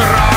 Rock.